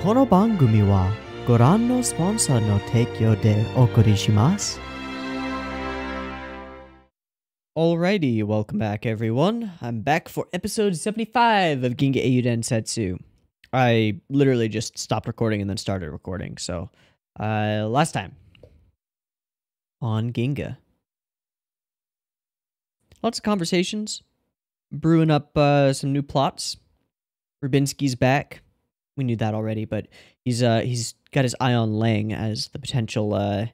この番組はご覧のスポンサーの提供でお送りします。Alrighty, welcome back everyone. I'm back for episode 75 of Ginga Eiyuu Densetsu. I literally just stopped recording and then started recording. So, uh, last time on Ginga, lots of conversations, brewing up uh, some new plots. Rubinsky's back. We knew that already, but he's uh he's got his eye on Lang as the potential uh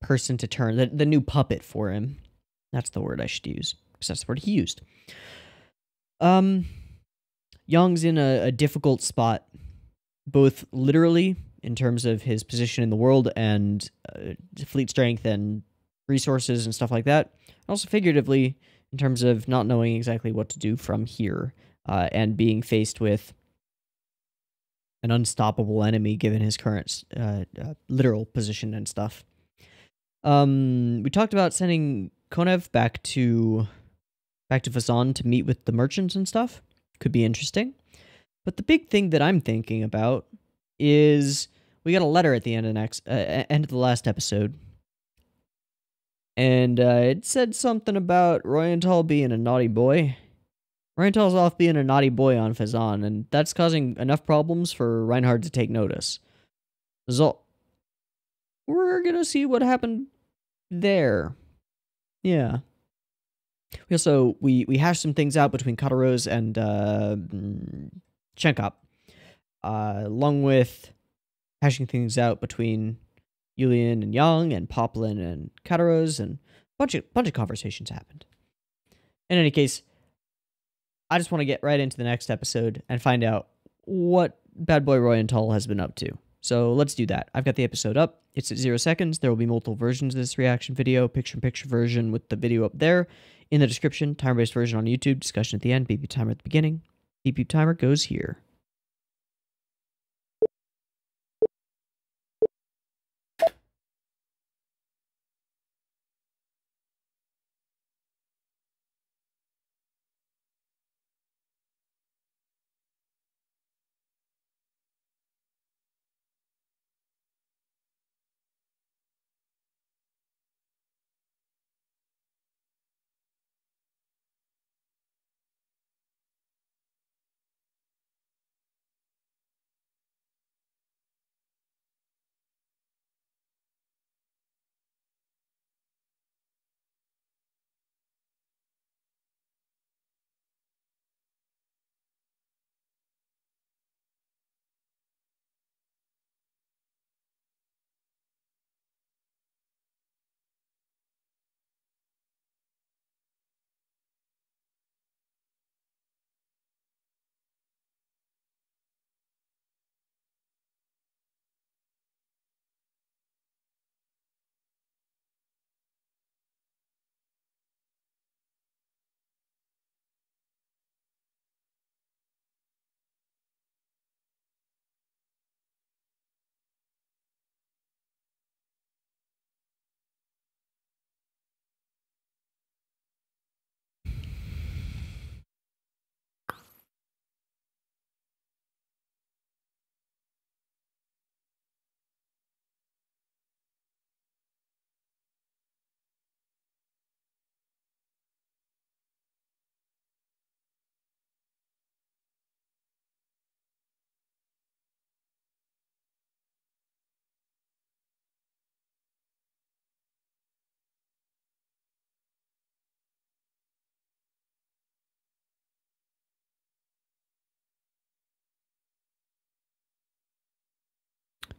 person to turn the, the new puppet for him. That's the word I should use because that's the word he used. Um, Yang's in a, a difficult spot, both literally in terms of his position in the world and uh, fleet strength and resources and stuff like that. and Also figuratively in terms of not knowing exactly what to do from here uh, and being faced with an unstoppable enemy given his current uh, uh, literal position and stuff. Um, we talked about sending Konev back to back to Phezzan to meet with the merchants and stuff. Could be interesting. But the big thing that I'm thinking about is we got a letter at the end of next uh, end of the last episode, and uh, it said something about Reuenthal being a naughty boy. Reuenthal's off being a naughty boy on Phezzan, and that's causing enough problems for Reinhard to take notice. So we're gonna see what happened there. Yeah. We also we we hashed some things out between Katerose and uh mm, Schenkopp. Uh along with hashing things out between Yulian and Yang and Poplin and Katerose and bunch of bunch of conversations happened. In any case, I just want to get right into the next episode and find out what Bad Boy Reuenthal has been up to. So let's do that. I've got the episode up. It's at zero seconds. There will be multiple versions of this reaction video, picture in picture version with the video up there. In the description, time-based version on YouTube, discussion at the end, beep beep timer at the beginning. Beep beep timer goes here.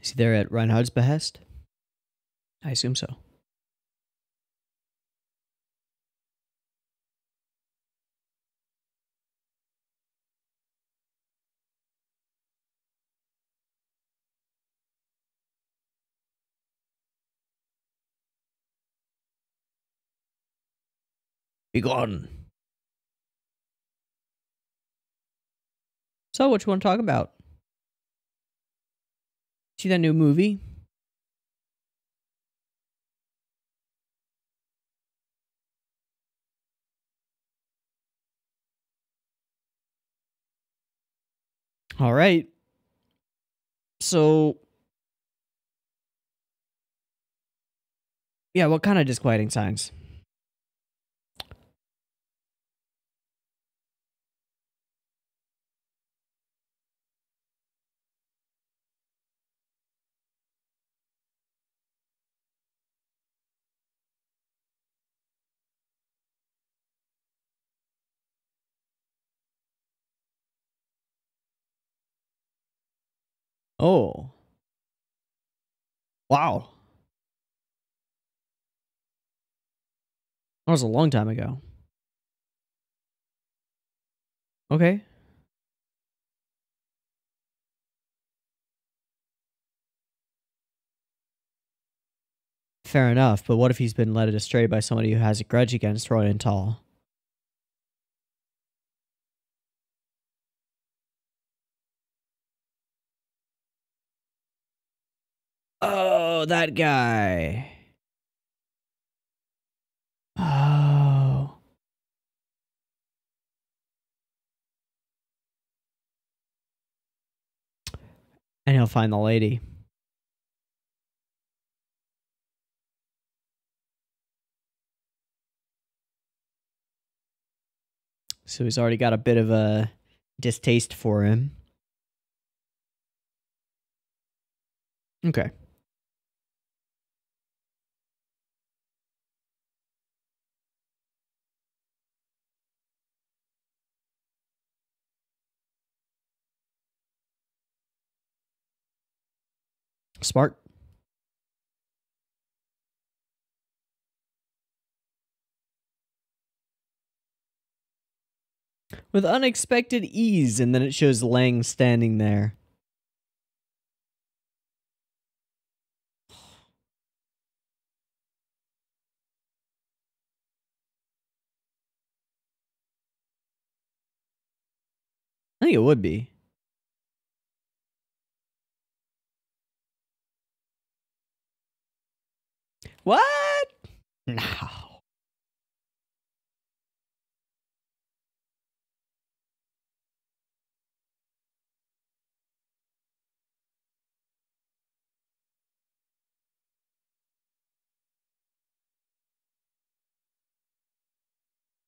Is he there at Reinhard's behest? I assume so. Be gone. So, what you want to talk about? See that new movie? All right. So Yeah, what kind of disquieting signs? Oh. Wow. That was a long time ago. Okay. Fair enough, but what if he's been led astray by somebody who has a grudge against Reuenthal? Oh, that guy. Oh. And he'll find the lady. So he's already got a bit of a distaste for him. Okay. Smart. With unexpected ease, and then it shows Lang standing there. I think it would be. What? No.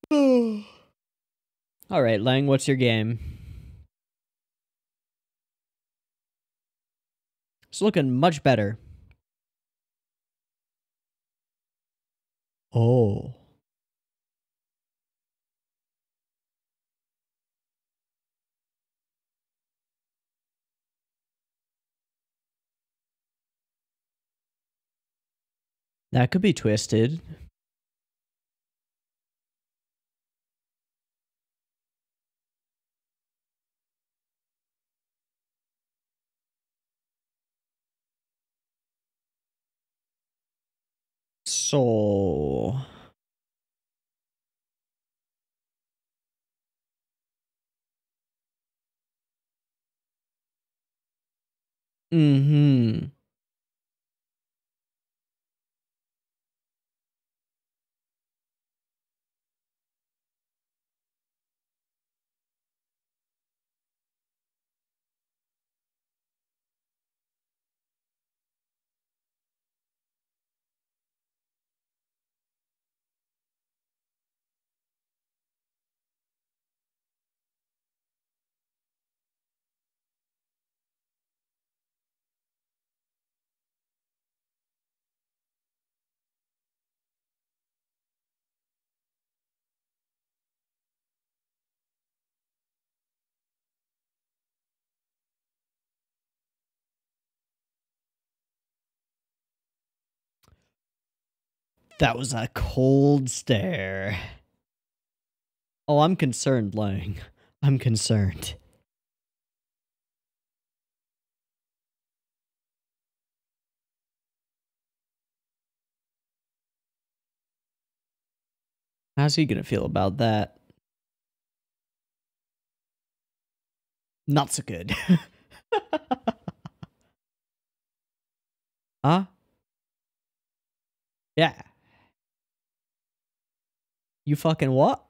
All right, Lang, what's your game? It's looking much better. Oh. That could be twisted. So Mhm. That was a cold stare. Oh, I'm concerned, Lang. I'm concerned. How's he gonna feel about that? Not so good. huh? Yeah. You fucking what?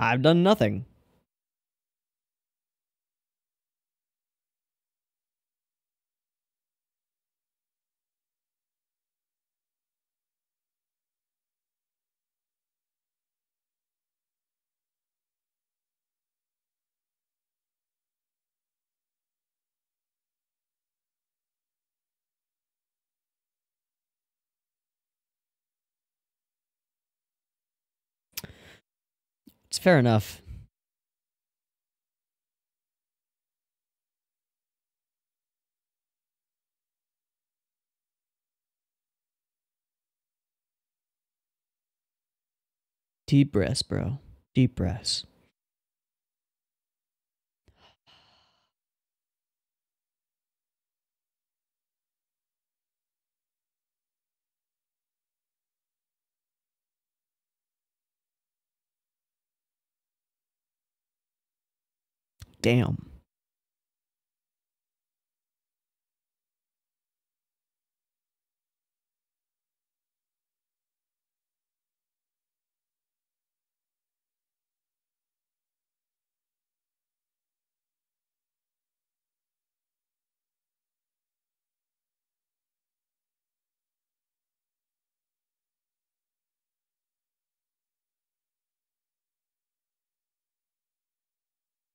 I've done nothing. It's fair enough. Deep breaths, bro. Deep breaths. Damn.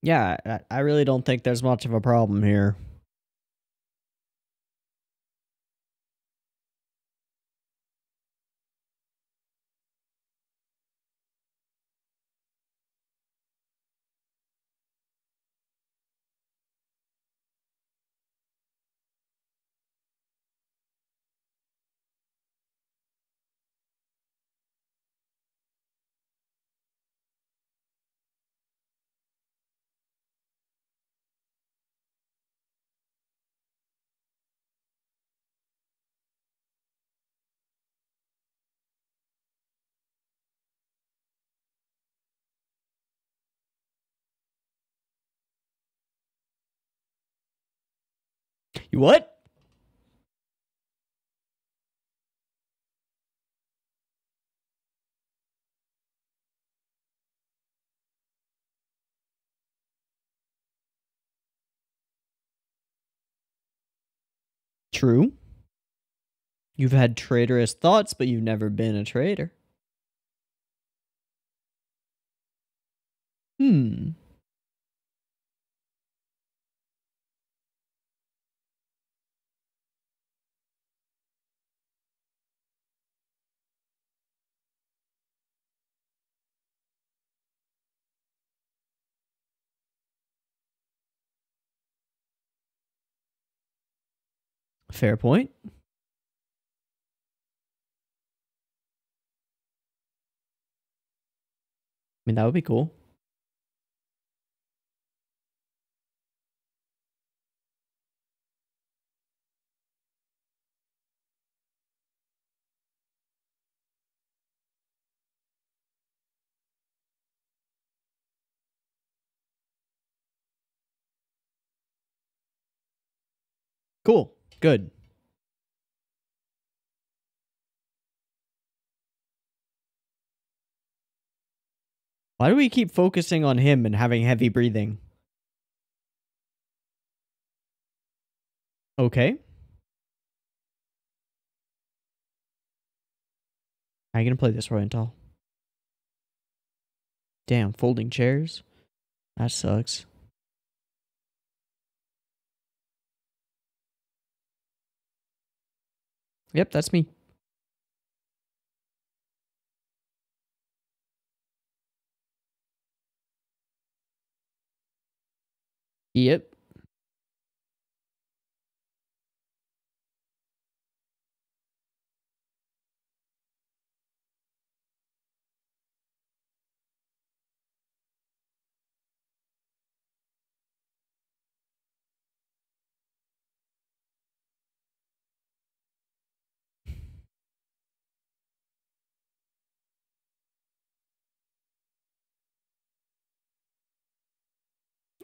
Yeah, I, really don't think there's much of a problem here. You what? True. You've had traitorous thoughts, but you've never been a traitor. Hmm. Fair point. I mean, that would be cool. Cool. Good. Why do we keep focusing on him and having heavy breathing? Okay. You gonna play this, Reuenthal? Damn, folding chairs? That sucks. Yep, that's me. Yep.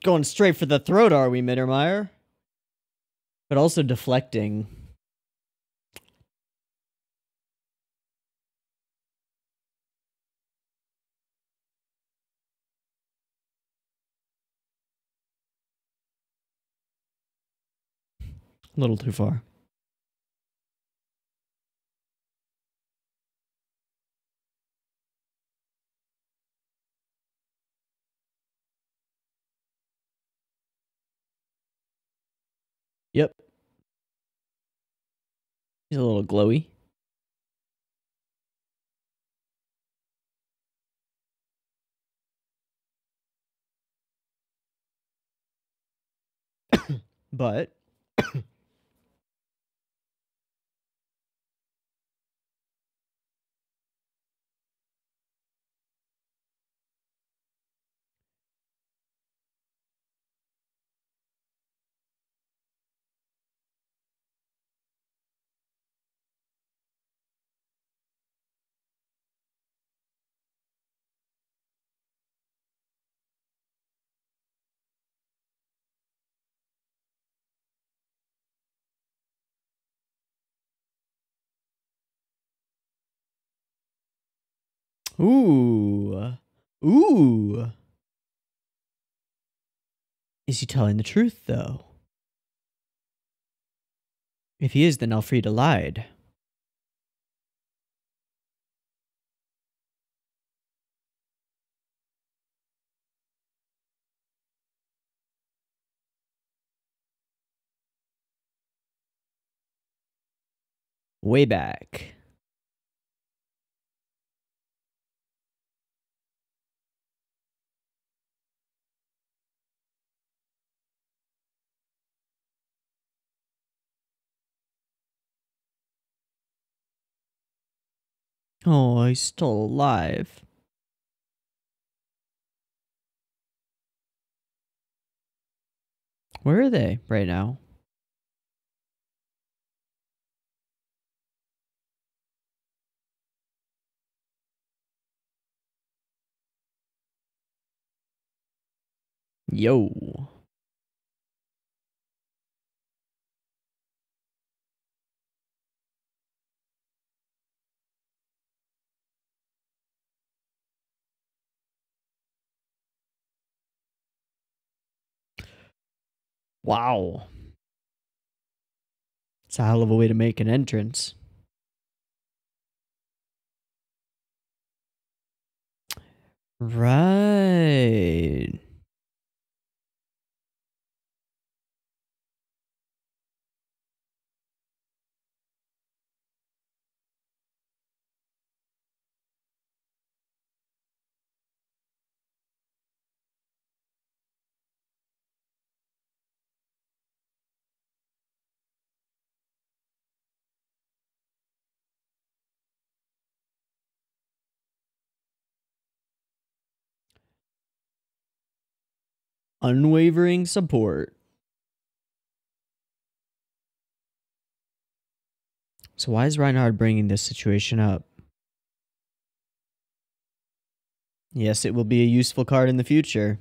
Going straight for the throat, are we, Mittermeier? But also deflecting. A little too far. He's a little glowy. but Ooh. Ooh. Is he telling the truth, though? If he is, then Elfrida lied. Way back. Oh, he's still alive. Where are they right now? Yo. Wow. It's a hell of a way to make an entrance. Right. Unwavering support. So why is Reinhard bringing this situation up? Yes, it will be a useful card in the future.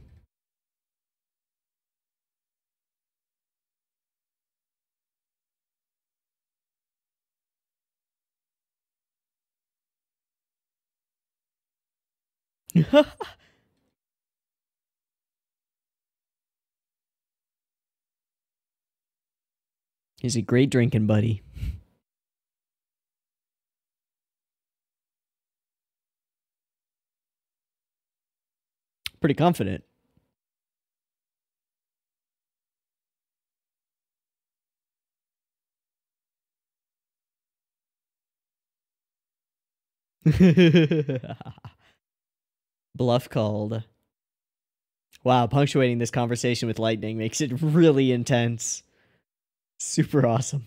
He's a great drinking buddy. Pretty confident. Bluff called. Wow, punctuating this conversation with lightning makes it really intense. Super awesome.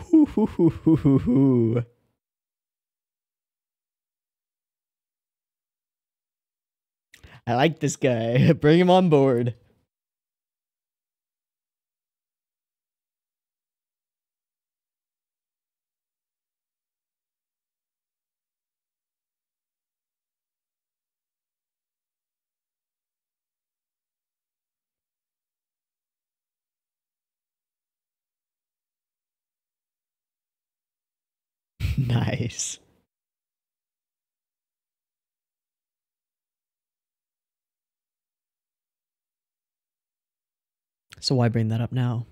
I like this guy. Bring him on board. face. So why bring that up now?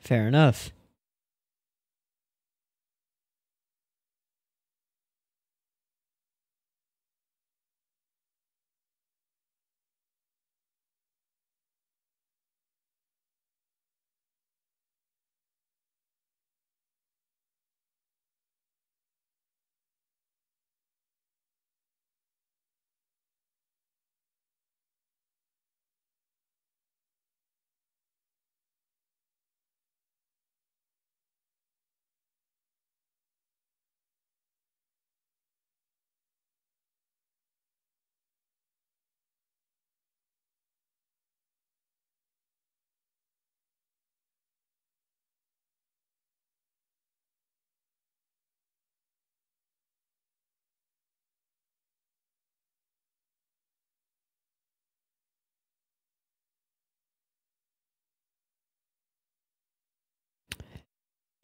Fair enough.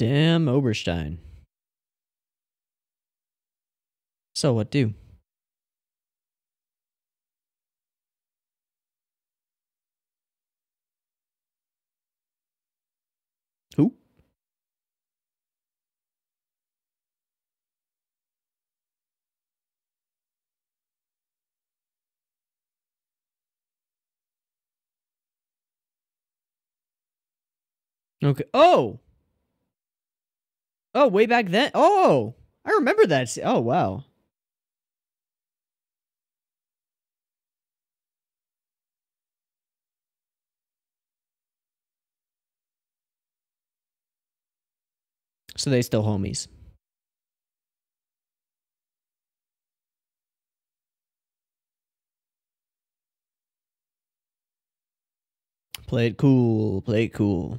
Damn Oberstein. So what do? Who? Okay. Oh. Oh, way back then. Oh, I remember that. Oh, wow. So they still homies. Play it cool. Play it cool.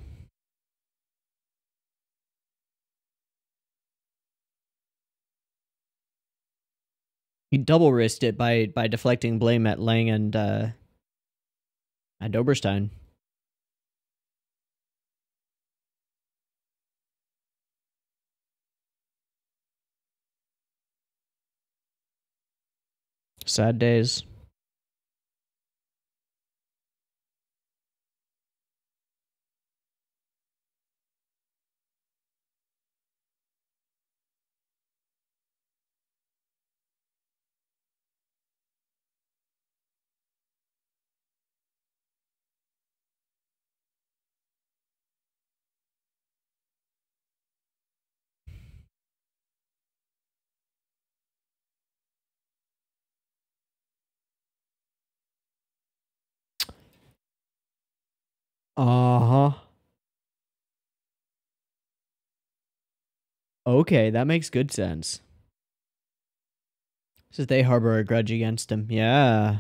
He double risked it by by deflecting blame at Lang and uh, at Oberstein. Sad days. Uh huh. Okay, that makes good sense. Says they harbor a grudge against him. Yeah.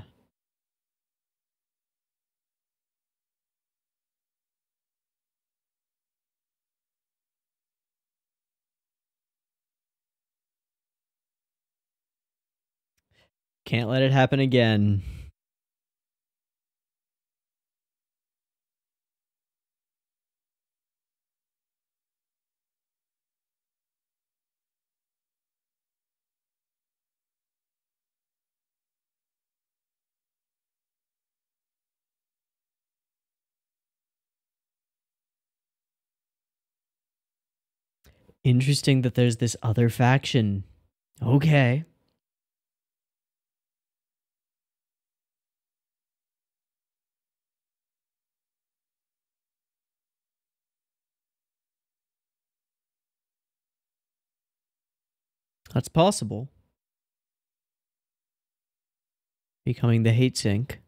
Can't let it happen again. Interesting that there's this other faction. Okay. That's possible. Becoming the hate sink.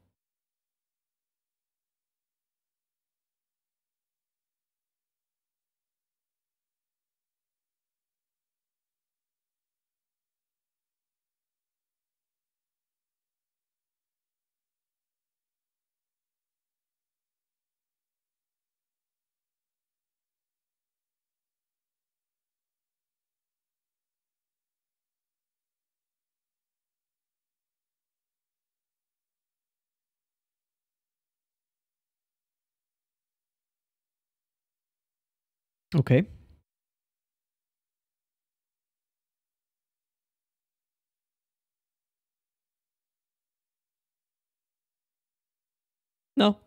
Okay. No.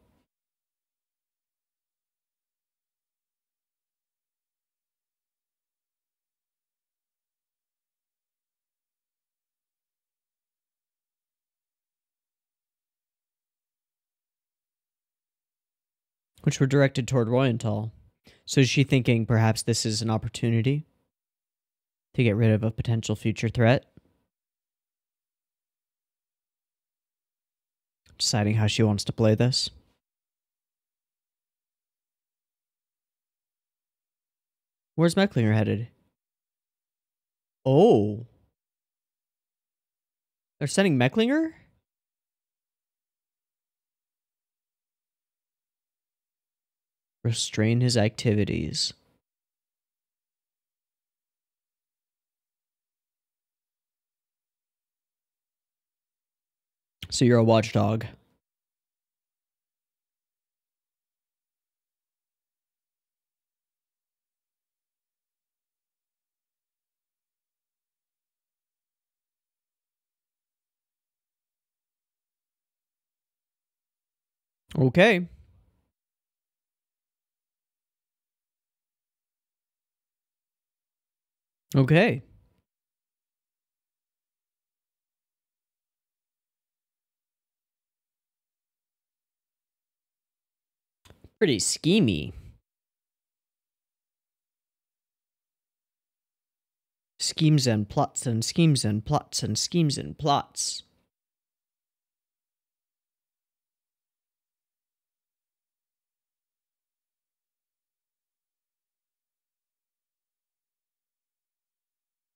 Which were directed toward Reuenthal. So is she thinking perhaps this is an opportunity to get rid of a potential future threat? Deciding how she wants to play this. Where's Mecklinger headed? Oh. They're sending Mecklinger? Restrain his activities. So you're a watchdog. Okay. Okay. Pretty schemy. Schemes and plots and schemes and plots and schemes and plots.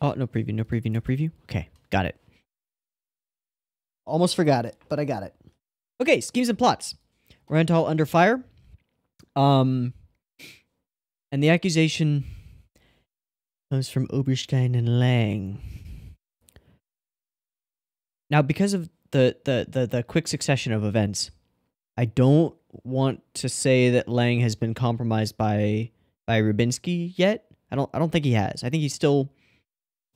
Oh, no preview, no preview, no preview. Okay, got it. Almost forgot it, but I got it. Okay, schemes and plots. Reuenthal under fire. Um, and the accusation comes from Oberstein and Lang. Now, because of the, the, the, the quick succession of events, I don't want to say that Lang has been compromised by by Rubinsky yet. I don't I don't think he has. I think he's still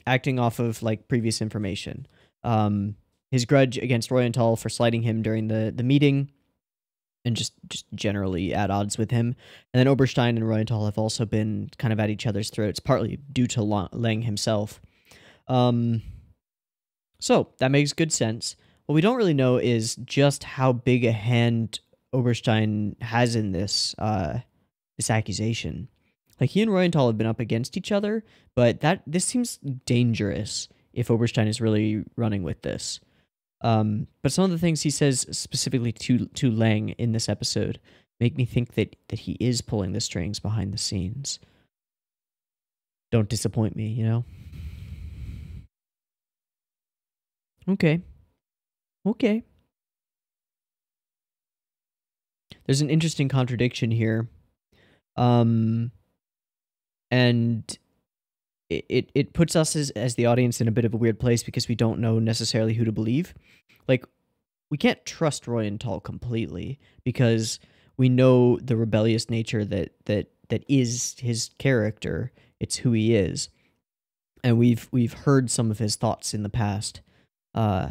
acting off of like previous information. Um, his grudge against Reuenthal for slighting him during the the meeting, and just just generally at odds with him. And then Oberstein and Reuenthal have also been kind of at each other's throats, partly due to Lang himself. Um, so that makes good sense. What we don't really know is just how big a hand Oberstein has in this uh, this accusation. Like he and Reuenthal have been up against each other, but that this seems dangerous if Oberstein is really running with this. Um, but some of the things he says specifically to to Lang in this episode make me think that that he is pulling the strings behind the scenes. Don't disappoint me, you know. Okay. Okay. There's an interesting contradiction here Um, and it, it, puts us as, as the audience in a bit of a weird place because we don't know necessarily who to believe. Like, we can't trust Reuenthal completely because we know the rebellious nature that that that is his character. It's who he is, and we've we've heard some of his thoughts in the past. Uh,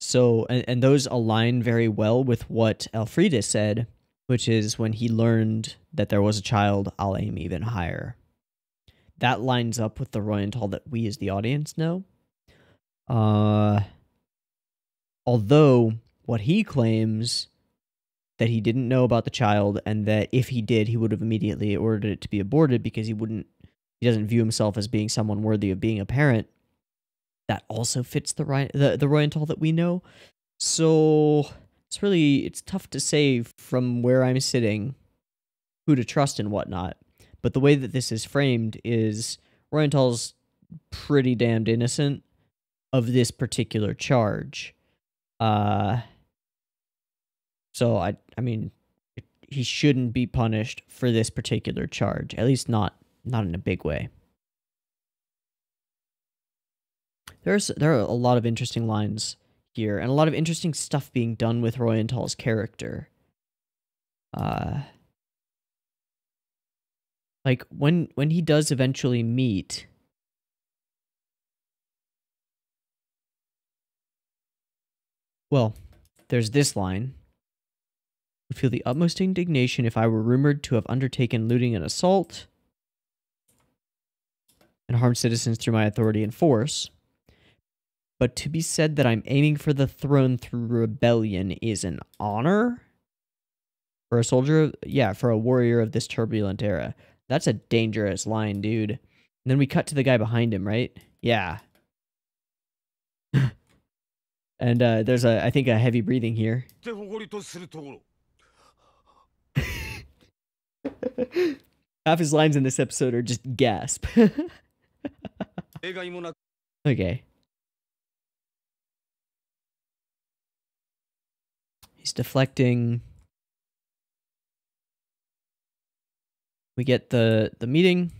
so and, and those align very well with what Elfrida said, which is when he learned that there was a child, I'll aim even higher. That lines up with the Reuenthal that we as the audience know. Uh, although what he claims that he didn't know about the child and that if he did he would have immediately ordered it to be aborted because he wouldn't he doesn't view himself as being someone worthy of being a parent that also fits the the, the Reuenthal that we know so it's really it's tough to say from where i'm sitting who to trust and whatnot but the way that this is framed is Reuenthal's pretty damned innocent of this particular charge uh so I I mean he shouldn't be punished for this particular charge, at least not not in a big way. There's there are a lot of interesting lines here and a lot of interesting stuff being done with Reuenthal's character. Uh like when when he does eventually meet Well, there's this line would feel the utmost indignation if I were rumored to have undertaken looting and assault and harmed citizens through my authority and force. But to be said that I'm aiming for the throne through rebellion is an honor? For a soldier, yeah, for a warrior of this turbulent era. That's a dangerous line, dude. And then we cut to the guy behind him, right? Yeah. and uh, there's a, I think, a heavy breathing here. Half his lines in this episode are just gasp. okay. He's deflecting. We get the the meeting.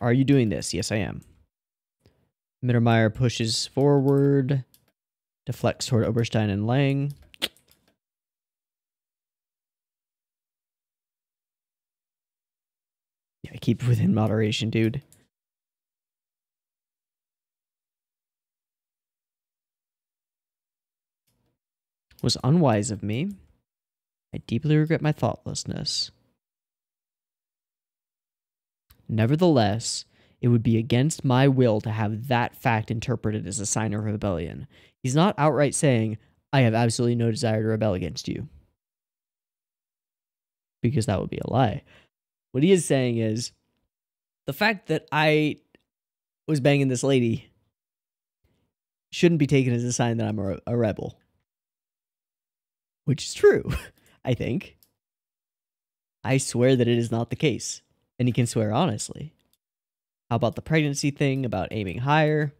Are you doing this? Yes, I am. Mittermeier pushes forward, deflects toward Oberstein and Lang. Yeah, keep within moderation, dude. Was unwise of me. I deeply regret my thoughtlessness. Nevertheless, it would be against my will to have that fact interpreted as a sign of rebellion. He's not outright saying, I have absolutely no desire to rebel against you. Because that would be a lie. What he is saying is the fact that I was banging this lady shouldn't be taken as a sign that I'm a, a rebel. Which is true, I think. I swear that it is not the case. And he can swear honestly. How about the pregnancy thing, about aiming higher?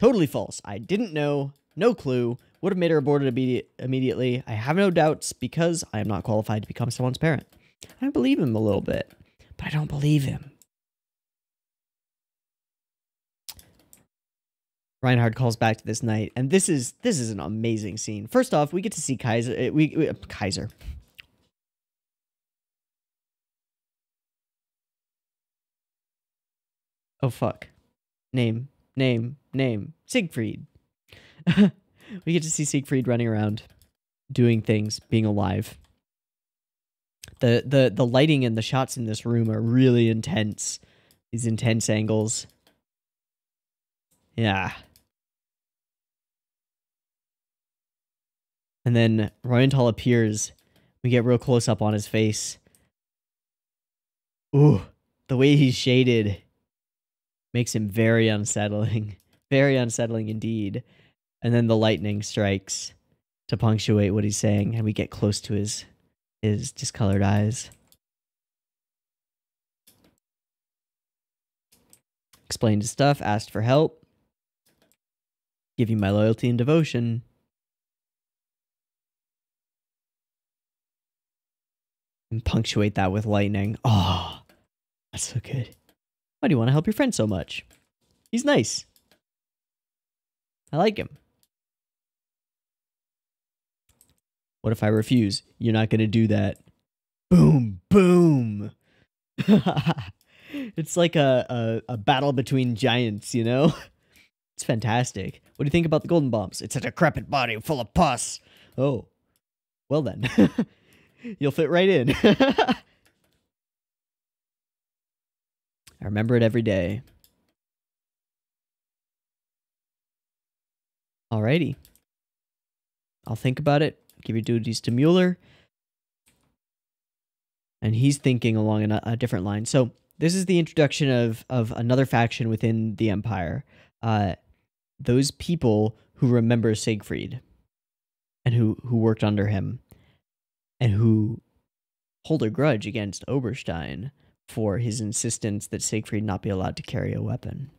Totally false. I didn't know, no clue, would have made her aborted immediate, immediately. I have no doubts because I am not qualified to become someone's parent. I believe him a little bit, but I don't believe him. Reinhard calls back to this night, and this is this is an amazing scene. First off, we get to see Kaiser. Uh, we, we uh, Kaiser. Oh fuck. Name, name, name. Siegfried. we get to see Siegfried running around, doing things, being alive the the the lighting and the shots in this room are really intense. These intense angles. Yeah. And then Reuenthal appears. We get real close up on his face. Ooh, the way he's shaded makes him very unsettling. Very unsettling indeed. And then the lightning strikes to punctuate what he's saying, and we get close to his his discolored eyes. Explained his stuff, asked for help. Give you my loyalty and devotion. And punctuate that with lightning. Oh, that's so good. Why do you want to help your friend so much? He's nice. I like him. What if I refuse? You're not going to do that. Boom, boom. it's like a, a, a battle between giants, you know? It's fantastic. What do you think about the Goldenbaums? It's a decrepit body full of pus. Oh, well then. You'll fit right in. I remember it every day. Alrighty. I'll think about it. Give your duties to Mueller. And he's thinking along a, a different line. So this is the introduction of of another faction within the Empire. Uh, those people who remember Siegfried and who who worked under him and who hold a grudge against Oberstein for his insistence that Siegfried not be allowed to carry a weapon.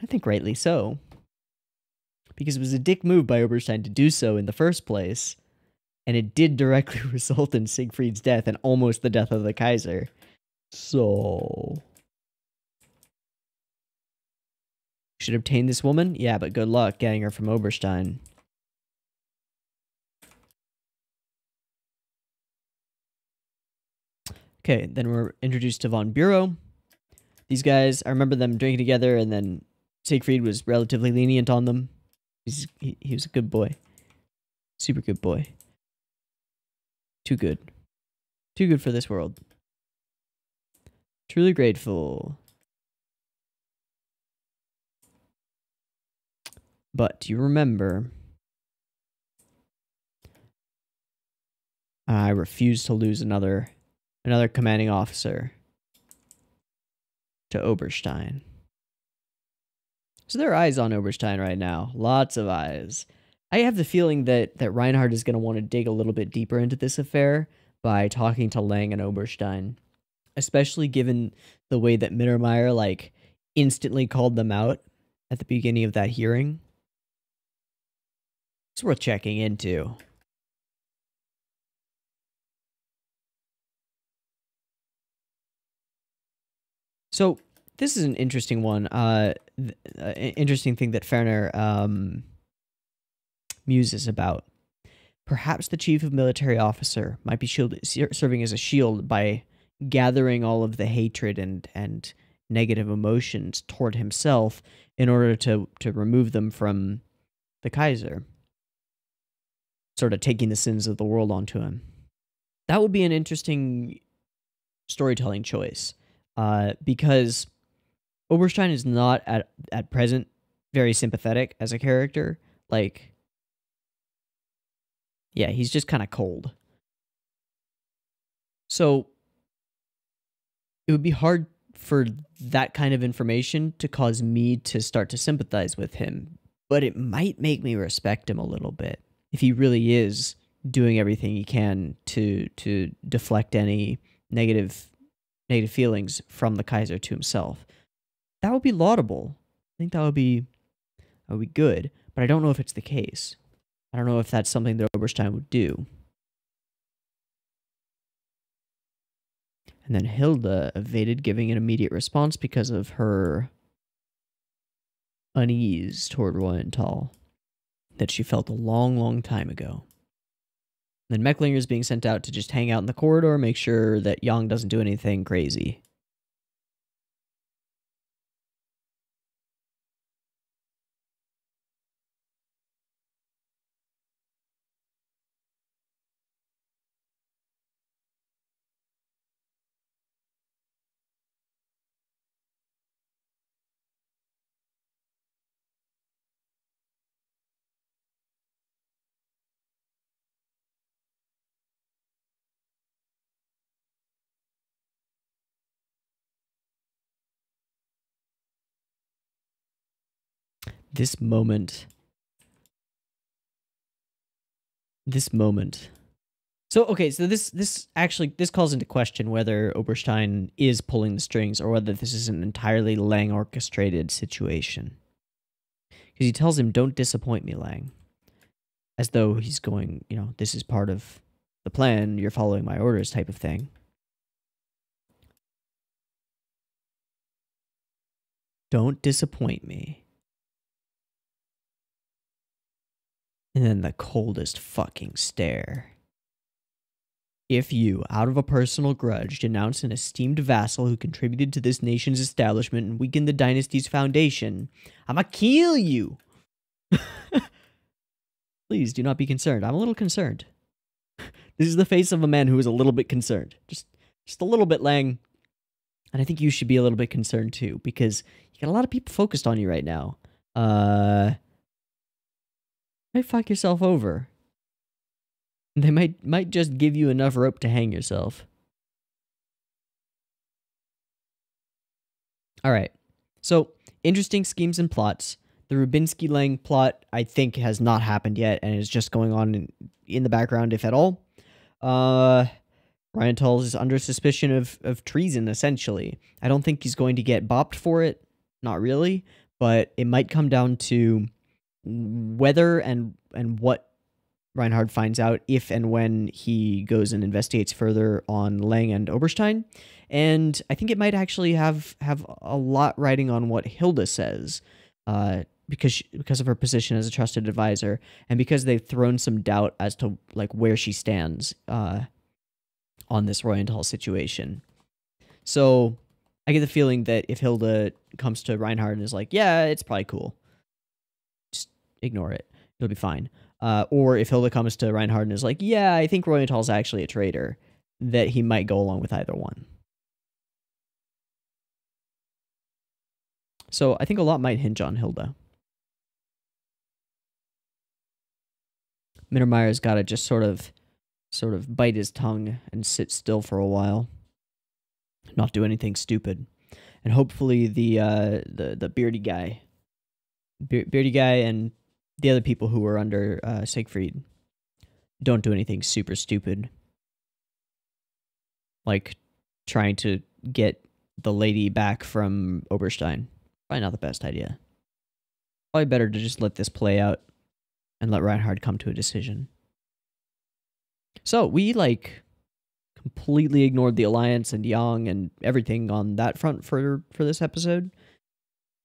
I think rightly so. Because it was a dick move by Oberstein to do so in the first place, and it did directly result in Siegfried's death and almost the death of the Kaiser. So. Should obtain this woman? Yeah, but good luck getting her from Oberstein. Okay, then we're introduced to von Bulow. These guys, I remember them drinking together, and then Siegfried was relatively lenient on them. He's, he, he was a good boy. Super good boy. Too good. Too good for this world. Truly grateful. But do you remember? I refuse to lose another another commanding officer to Oberstein. So there are eyes on Oberstein right now. Lots of eyes. I have the feeling that that Reinhard is going to want to dig a little bit deeper into this affair by talking to Lang and Oberstein, especially given the way that Mittermeier like instantly called them out at the beginning of that hearing. It's worth checking into. So this is an interesting one. Uh, uh, interesting thing that Ferner um, muses about. Perhaps the chief of military officer might be shield, serving as a shield by gathering all of the hatred and and negative emotions toward himself in order to to remove them from the Kaiser sort of taking the sins of the world onto him. That would be an interesting storytelling choice uh, because Oberstein is not at at present very sympathetic as a character. Like, yeah, he's just kind of cold. So it would be hard for that kind of information to cause me to start to sympathize with him, but it might make me respect him a little bit if he really is doing everything he can to to deflect any negative negative feelings from the Kaiser to himself. That would be laudable. I think that would be that would be good, but I don't know if it's the case. I don't know if that's something that Oberstein would do. And then Hilda evaded giving an immediate response because of her unease toward Reuenthal that she felt a long, long time ago. Then Mecklinger is being sent out to just hang out in the corridor, make sure that Yang doesn't do anything crazy. This moment this moment so okay so this this actually this calls into question whether oberstein is pulling the strings or whether this is an entirely lang orchestrated situation because he tells him don't disappoint me lang as though he's going you know this is part of the plan, you're following my orders type of thing. Don't disappoint me. And then the coldest fucking stare. If you, out of a personal grudge, denounce an esteemed vassal who contributed to this nation's establishment and weakened the dynasty's foundation, I'ma kill you. Please do not be concerned. I'm a little concerned. this is the face of a man who is a little bit concerned. Just just a little bit, Lang. And I think you should be a little bit concerned too, because you got a lot of people focused on you right now. Uh might fuck yourself over. They might might just give you enough rope to hang yourself. All right. So, interesting schemes and plots. The Rubinsky Lang plot, I think, has not happened yet and is just going on in, in the background, if at all. Uh, Ryan is under suspicion of, of treason, essentially. I don't think he's going to get bopped for it. Not really. But it might come down to whether and and what Reinhard finds out if and when he goes and investigates further on Lang and Oberstein. And I think it might actually have have a lot riding on what Hilda says, uh, because she, because of her position as a trusted advisor, and because they've thrown some doubt as to like where she stands uh, on this Reuenthal situation. So I get the feeling that if Hilda comes to Reinhard and is like, "Yeah, it's probably cool," ignore it; it'll be fine. Uh, or if Hilda comes to Reinhard and is like, yeah, I think is actually a traitor, that he might go along with either one. So I think a lot might hinge on Hilda. Mittermeier's got to just sort of, sort of bite his tongue and sit still for a while, not do anything stupid, and hopefully the uh, the the beardy guy, Be beardy guy and the other people who were under uh, Siegfried don't do anything super stupid. Like trying to get the lady back from Oberstein. Probably not the best idea. Probably better to just let this play out and let Reinhard come to a decision. So we like completely ignored the alliance and Yang and everything on that front for for this episode.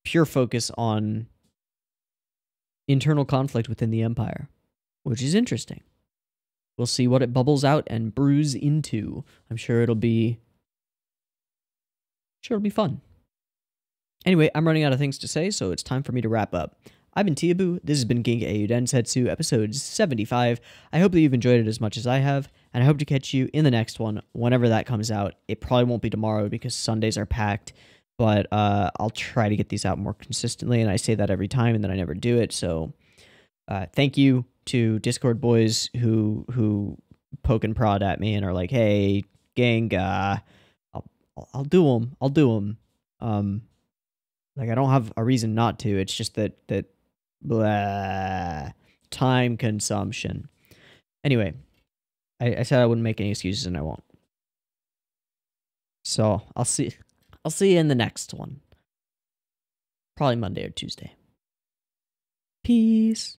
Pure focus on internal conflict within the empire, which is interesting. We'll see what it bubbles out and brews into. I'm sure it'll be sure it'll be fun. Anyway, I'm running out of things to say, so it's time for me to wrap up. I've been Teeaboo. This has been Ginga Eiyuu Densetsu, episode 75. I hope that you've enjoyed it as much as I have, and I hope to catch you in the next one whenever that comes out. It probably won't be tomorrow because Sundays are packed but uh, I'll try to get these out more consistently. And I say that every time, and then I never do it. So uh, thank you to Discord boys who who poke and prod at me and are like, "Hey, gang, I'll I'll do them. I'll do them." Um, like I don't have a reason not to. It's just that that blah, time consumption. Anyway, I, I said I wouldn't make any excuses, and I won't. So I'll see. I'll see you in the next one. Probably Monday or Tuesday. Peace.